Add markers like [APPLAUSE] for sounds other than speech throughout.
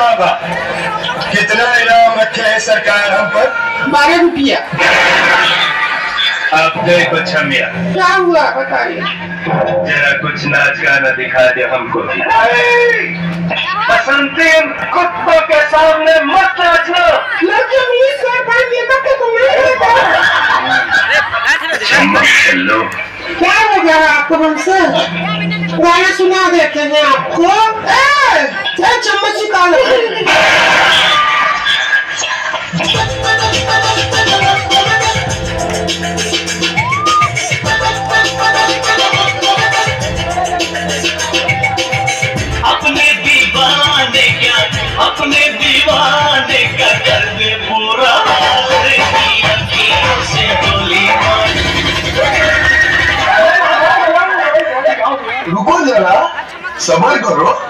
साहबा कितना इनाम रखे है सरकार हम पर? बारह रुपया। आप गए को छमिया क्या हुआ बताइए। जरा कुछ नाच गाना दिखा दे हमको बसंती कुत्तों के सामने मत नाचना। लेकिन ये सर भाई नेता के तुम नहीं चलो क्या हो गया आपको हमसे? गाना सुना देते हैं आपको। चम्मच अपने दीवाने क्या अपने दीवाने का कर दे रुको जरा सबर करो।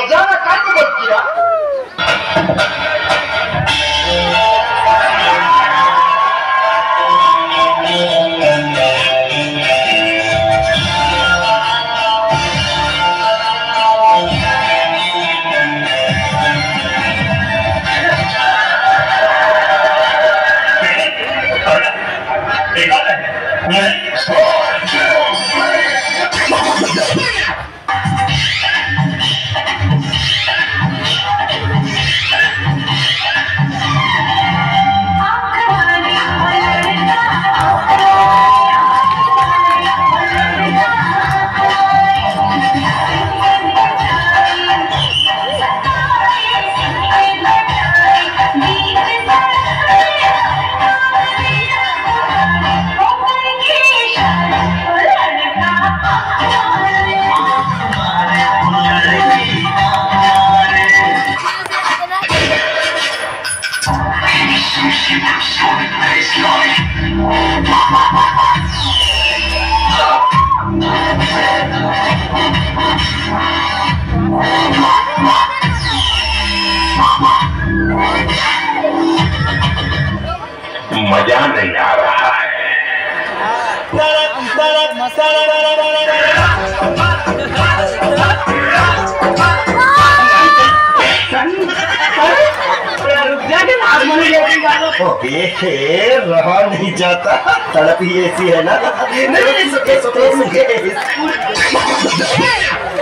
बजाना काट मत किया ए, रहा नहीं जाता। तड़प ही ऐसी है ना। [LAUGHS]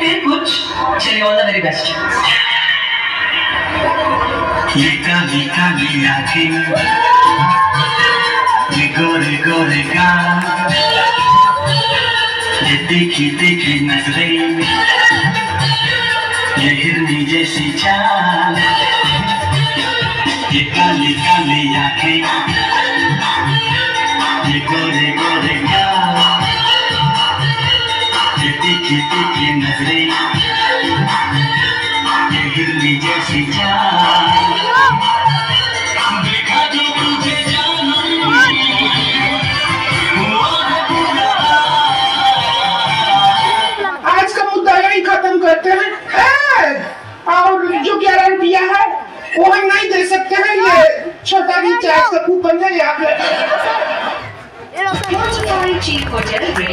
फिर कुछ चलिए ऑल द वेरी बेस्ट ये काली काली आँखें ये गोरे गोरे गाल ये देखी देखी नज़रें। ये हिरनी जैसी चाल। देखी देखी नज़रें हिरनी जैसी देखा जो तुझे जानू है आज का मुद्दा यही खत्म करते हैं ए, और जो रुपया है वो हम नहीं दे सकते हैं छोटा बेवकूफ़ बन जाए यहाँ पे Cheap Hotel Break.